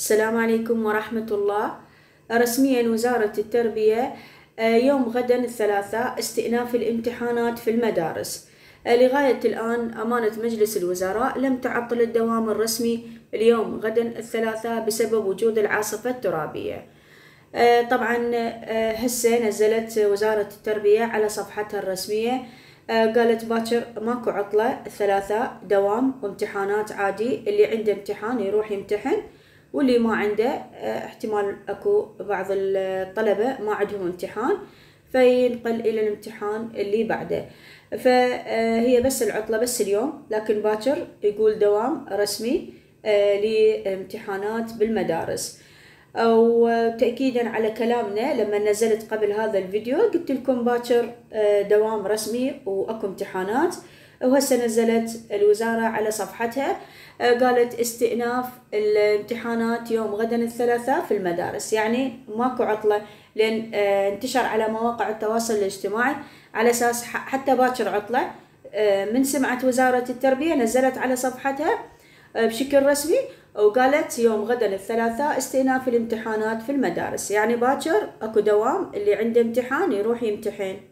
السلام عليكم ورحمة الله. رسميا وزارة التربية آه، يوم غدا الثلاثاء استئناف الامتحانات في المدارس. آه، لغاية الآن أمانة مجلس الوزراء لم تعطل الدوام الرسمي اليوم غدا الثلاثاء بسبب وجود العاصفة الترابية. آه، طبعا هسه نزلت وزارة التربية على صفحتها الرسمية قالت باكر ماكو عطلة الثلاثاء دوام وامتحانات عادي اللي عنده امتحان يروح يمتحن. واللي ما عنده آه، احتمال اكو بعض الطلبة ما عندهم امتحان فينقل إلى الامتحان اللي بعده. فهي بس العطلة بس اليوم لكن باكر يقول دوام رسمي آه، لامتحانات بالمدارس. وتأكيدا على كلامنا لما نزلت قبل هذا الفيديو قلت لكم باكر آه، دوام رسمي وأكو امتحانات. وهسه نزلت الوزارة على صفحتها آه، قالت استئناف الامتحانات يوم غدا الثلاثاء في المدارس. يعني ماكو عطلة لأن آه، انتشر على مواقع التواصل الاجتماعي على أساس حتى باكر عطلة آه، من سمعت وزارة التربية نزلت على صفحتها بشكل رسمي وقالت يوم غدا الثلاثاء استئناف الامتحانات في المدارس. يعني باكر أكو دوام اللي عنده امتحان يروح يمتحن.